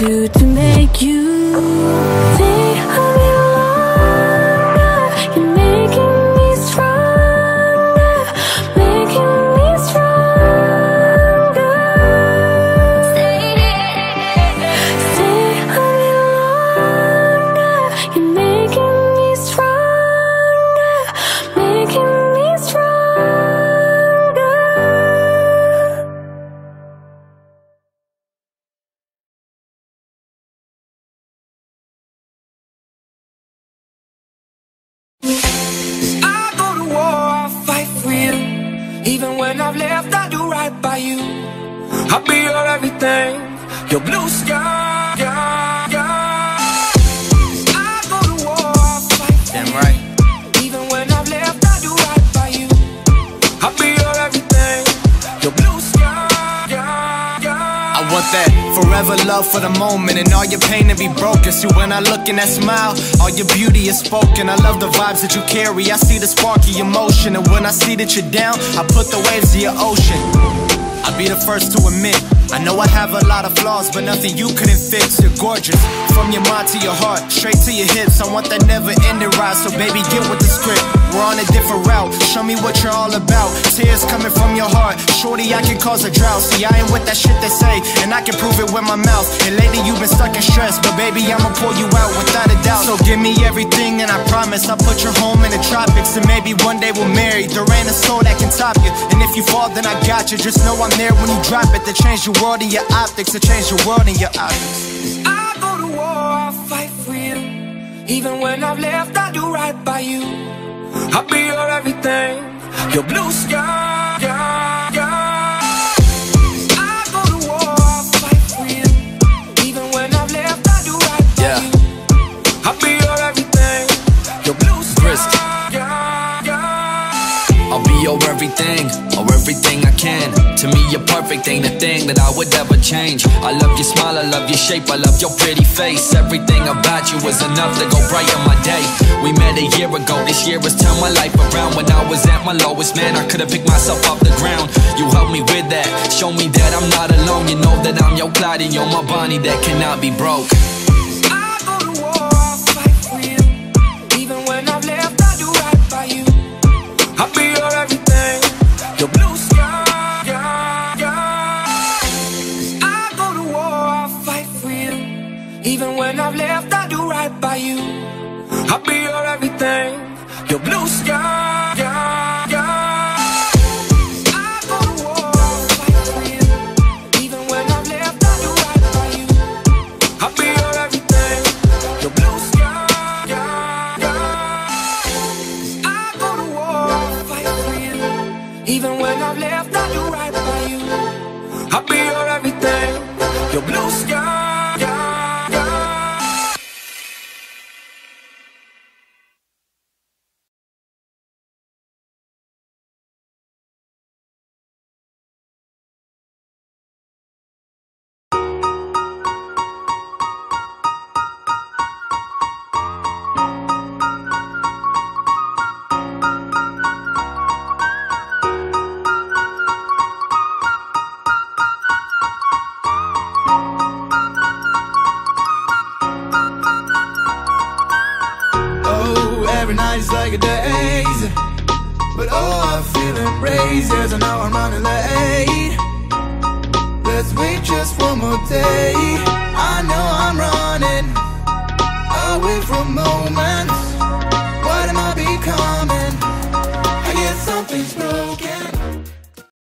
do to Even when I've left, I do right by you. I'll be your everything, your blue sky. I go to war, I'll fight. Damn right. Even when I've left, I do right by you. I'll be your everything, your blue sky. I want that forever love for the moment and all your pain to be broken. See, when I look in that smile, all your beauty is spoken. I love the vibes that you carry. I see the spark of your motion, and when I see that you're down, I put the waves to your ocean. I'll be the first to admit. I know I have a lot of flaws, but nothing you couldn't fix. You're gorgeous. From your mind to your heart, straight to your hips. I want that never ending ride, so baby, get with the script. We're on a different route. Show me what you're all about. Tears coming from your heart. Shorty, I can cause a drought. See, I ain't with that shit they say, and I can prove it with my mouth. And lately, you've been stuck in stress, but baby, I'ma pull you out without a doubt. So give me everything, and I promise I'll put your home in the tropics. And maybe one day we'll marry. There ain't a soul that can top you. And if you fall, then I got you. Just know I'm there when you drop it. To change your world and your optics. To change your world and your optics. I go to war, I'll fight for you. Even when I've left, I do right by you. I'll be your everything, your blue sky. Perfect, ain't a thing that I would ever change. I love your smile, I love your shape, I love your pretty face. Everything about you was enough to go brighten my day. We met a year ago, this year has turned my life around. When I was at my lowest, man, I could've picked myself off the ground. You helped me with that, show me that I'm not alone. You know that I'm your Clyde and you're my Bonnie that cannot be broke. Blue sky. Every night is like a daze. But oh, I feel embraced. Yes, I know I'm running late. Let's wait just one more day. I know I'm running away from moments.